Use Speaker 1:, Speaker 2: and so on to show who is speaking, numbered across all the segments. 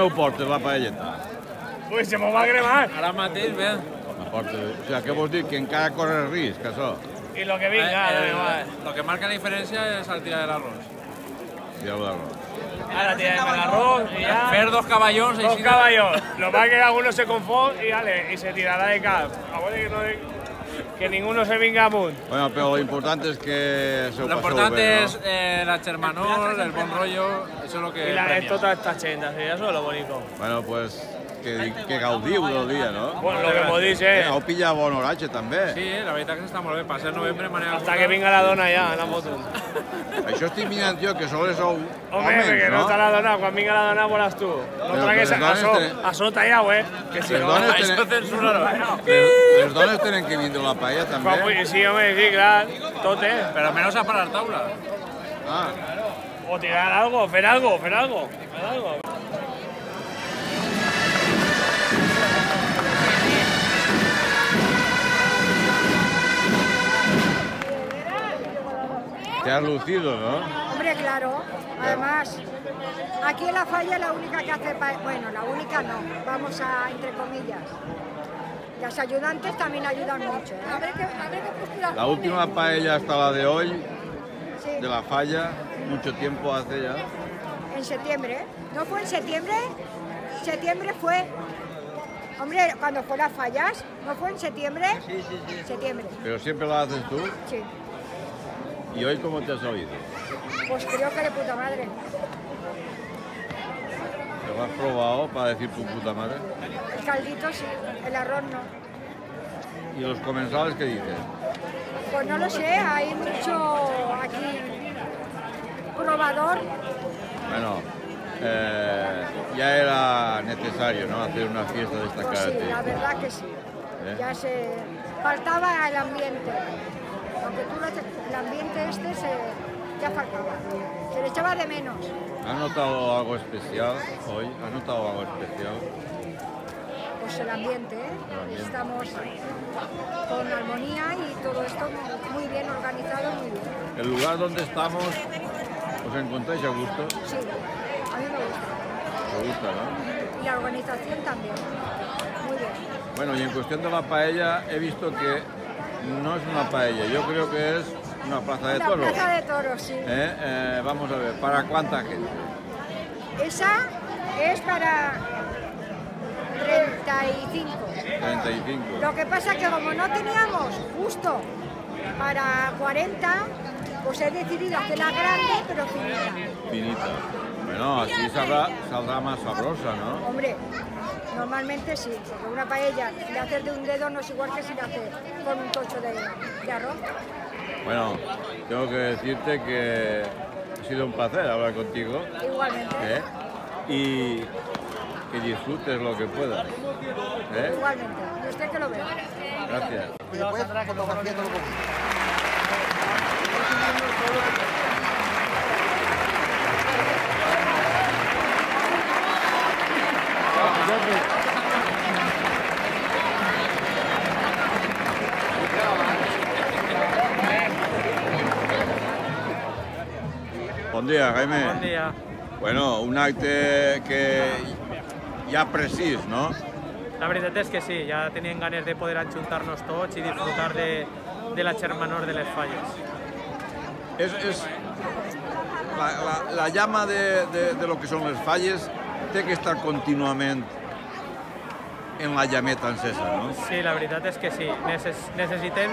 Speaker 1: m'ho portes, la paelleta?
Speaker 2: Ui, se m'ho va cremar.
Speaker 3: Ara mateix, bé.
Speaker 1: Me portes... O sigui, què vols dir? Que encara corre risc, això?
Speaker 2: I lo que vinga,
Speaker 3: Eh, eh, lo que marca la diferència és el tirar de l'arròs.
Speaker 1: Ja ho d'arròs.
Speaker 2: Ahora tiene el arroz y ya.
Speaker 3: Fer dos cavallons
Speaker 2: Dos
Speaker 3: així...
Speaker 2: caballos. Lo es que alguno se confunde y, dale, y se tirará de cap. Acuérdate que, no, que ninguno se vinga amunt.
Speaker 1: Bueno, però lo important és que se
Speaker 3: Lo
Speaker 1: passeu
Speaker 3: important
Speaker 1: bé,
Speaker 3: és eh, la germanor, el bon rollo, això és lo que
Speaker 2: Y la, es
Speaker 3: premia.
Speaker 2: toda esta chenda, ¿sí? eso es lo bonito.
Speaker 1: no? Bueno, pues, que, que gaudiu del dia, no?
Speaker 2: Bueno, lo que podéis,
Speaker 1: Eh,
Speaker 2: eh.
Speaker 1: heu pillat bon horatge, també.
Speaker 3: Sí, la veritat que està molt bé. Per ser novembre, manera...
Speaker 2: Hasta que venga la dona ya, en la moto.
Speaker 1: Això estic mirant jo, que sols sou
Speaker 2: Hombre,
Speaker 1: homes,
Speaker 2: que no
Speaker 1: no?
Speaker 2: está la dona, cuando venga la dona, volas tú. No
Speaker 1: Pero
Speaker 2: tragues a, so,
Speaker 1: te-
Speaker 2: a sota ya, güey. Que si
Speaker 1: Les
Speaker 2: no...
Speaker 1: dones
Speaker 3: Això
Speaker 1: tenen,
Speaker 3: censura-ho.
Speaker 1: les, les dones tenen que vindre a la paella, també?
Speaker 2: pues, sí, hombre, sí, claro. Tote.
Speaker 3: Però menys a parar taula.
Speaker 1: Ah,
Speaker 2: O tirar algo, hacer algo, hacer algo. Hacer algo.
Speaker 1: Te has lucido, ¿no?
Speaker 4: Hombre, claro. Además, aquí en la falla la única que hace, pa- bueno, la única no, vamos a, entre comillas. Las ayudantes también ayudan mucho. ¿eh?
Speaker 1: La última paella hasta la de hoy,
Speaker 4: Sí,
Speaker 1: de la falla, mucho tiempo hace ya.
Speaker 4: en septiembre. ¿No fue en septiembre? Septiembre fue, hombre, cuando fue las fallas, ¿no fue en septiembre? Sí, sí, sí. Septiembre,
Speaker 1: Pero siempre la haces tú.
Speaker 4: sí.
Speaker 1: ¿Y hoy cómo te has oído?
Speaker 4: Pues creo que de puta madre.
Speaker 1: ¿Te lo has probado para decir tu puta madre?
Speaker 4: El caldito sí, el arroz no.
Speaker 1: ¿Y los comensales qué dicen?
Speaker 4: Pues no lo sé, hay mucho aquí probador.
Speaker 1: Bueno, eh, ya era necesario, ¿no? Hacer una fiesta de esta
Speaker 4: Pues sí, la verdad que sí.
Speaker 1: ¿Eh?
Speaker 4: Ya se faltaba el ambiente. Tú el ambiente este se ya faltaba. Se le echaba de menos.
Speaker 1: ¿Has notado algo especial hoy? ¿Has notado algo especial?
Speaker 4: Pues el ambiente, ¿eh?
Speaker 1: ambiente.
Speaker 4: Estamos con armonía y todo esto muy bien organizado, muy bien.
Speaker 1: ¿El lugar donde estamos os encontráis a gusto?
Speaker 4: Sí, a mí me gusta.
Speaker 1: Te gusta, ¿no?
Speaker 4: Y la organización también. Muy bien.
Speaker 1: Bueno, y en cuestión de la paella, he visto que no es una paella, yo creo que es una plaza de
Speaker 4: La
Speaker 1: toros.
Speaker 4: plaza de toros, sí.
Speaker 1: ¿Eh? Eh, vamos a ver, ¿para cuánta gente?
Speaker 4: Esa es para 35.
Speaker 1: 35.
Speaker 4: Lo que pasa que como no teníamos justo para 40, pues he decidido hacerla grande pero finita.
Speaker 1: Finita. Bueno, así saldrá más sabrosa, ¿no?
Speaker 4: Hombre, normalmente sí, porque una paella, la haces de un dedo no es igual que si la haces con un tocho de, de arroz.
Speaker 1: Bueno, tengo que decirte que ha sido un placer hablar contigo
Speaker 4: Igualmente,
Speaker 1: ¿eh? y que disfrutes lo que puedas. ¿eh?
Speaker 4: igualmente. Y usted que lo vea.
Speaker 1: Gracias. Dia, Jaime.
Speaker 5: Bon dia.
Speaker 1: Bueno, un acte que ja precís, no?
Speaker 5: La veritat és que sí, ja teníem ganes de poder ajuntar-nos tots i disfrutar de, de la germanor de les falles.
Speaker 1: És, és la, la, la llama de, de, de lo que són les falles té que estar contínuament en la llameta encesa, no?
Speaker 5: Sí, la veritat és que sí. Neces necessitem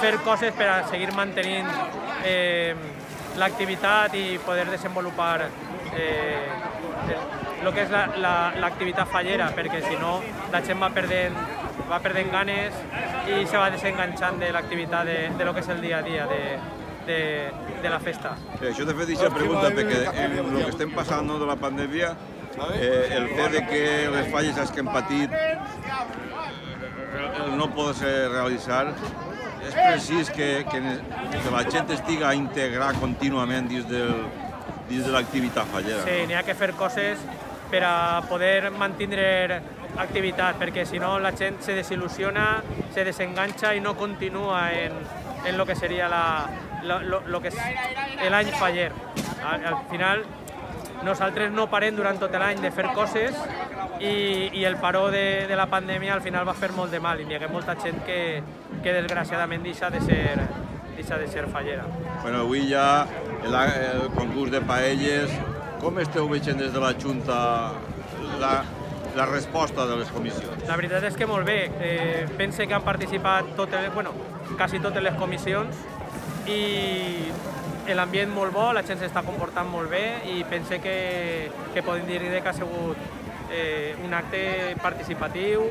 Speaker 5: fer coses per a seguir mantenint eh, l'activitat i poder desenvolupar eh, el que és l'activitat la, l'activitat fallera, perquè si no la gent va perdent, va perdent ganes i se va desenganxant de l'activitat de, de lo que és el dia a dia de, de, de la festa.
Speaker 1: Eh, Això de fet aquesta pregunta, perquè en el que estem passant de la pandèmia, eh, el fet de que les falles que hem patit, el no poder realitzar, és precís que, que, que la gent estiga a integrar contínuament dins, del, dins de l'activitat fallera.
Speaker 5: Sí, n'hi ha que fer coses per a poder mantindre activitat, perquè si no la gent se desil·lusiona, se desenganxa i no continua en, en lo que seria la, lo, lo, lo que és l'any faller. Al, al final nosaltres no parem durant tot l'any de fer coses i, i el paró de, de la pandèmia al final va fer molt de mal i n'hi ha molta gent que, que desgraciadament deixa de ser, deixa de ser fallera.
Speaker 1: Bueno, avui hi ha el, el concurs de paelles. Com esteu veient des de la Junta la, la resposta de les comissions?
Speaker 5: La veritat és que molt bé. Eh, pense que han participat totes, bueno, quasi totes les comissions i l'ambient molt bo, la gent s'està comportant molt bé i pense que, que podem dir que ha sigut eh, un acte participatiu,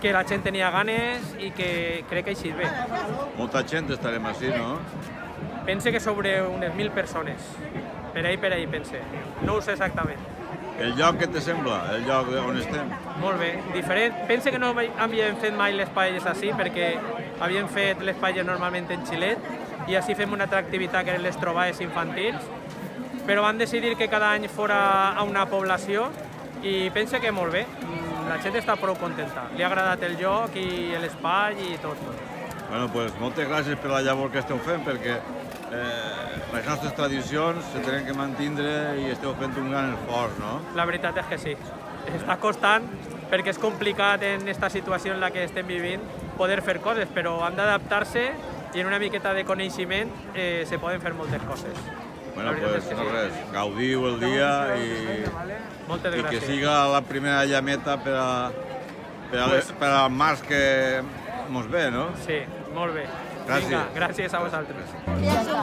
Speaker 5: que la gent tenia ganes i que crec que eixit bé.
Speaker 1: Molta gent estarem així, no?
Speaker 5: Pense que sobre unes mil persones. Per ahí, per ahí, pense. No ho sé exactament.
Speaker 1: El lloc que te sembla? El lloc on estem?
Speaker 5: Molt bé, diferent. Pense que no havíem fet mai les paelles així perquè havíem fet les paelles normalment en xilet i així fem una altra activitat que eren les trobades infantils, però van decidir que cada any fora a una població i pense que molt bé. La gent està prou contenta. Li ha agradat el lloc i l'espai i tot.
Speaker 1: Bueno, pues moltes gràcies per la llavor que esteu fent, perquè eh, les nostres tradicions se tenen que mantindre i esteu fent un gran esforç, no?
Speaker 5: La veritat és que sí. Està costant perquè és complicat en aquesta situació en la que estem vivint poder fer coses, però han d'adaptar-se i en una miqueta de coneixement eh, se poden fer moltes coses.
Speaker 1: Bueno, pues no res, gaudiu el dia i, i que siga la primera llameta per, a, per, a, per al març que mos ve, no?
Speaker 5: Sí, molt bé.
Speaker 1: Gràcies.
Speaker 5: Vinga, gràcies a vosaltres.
Speaker 6: Gràcies.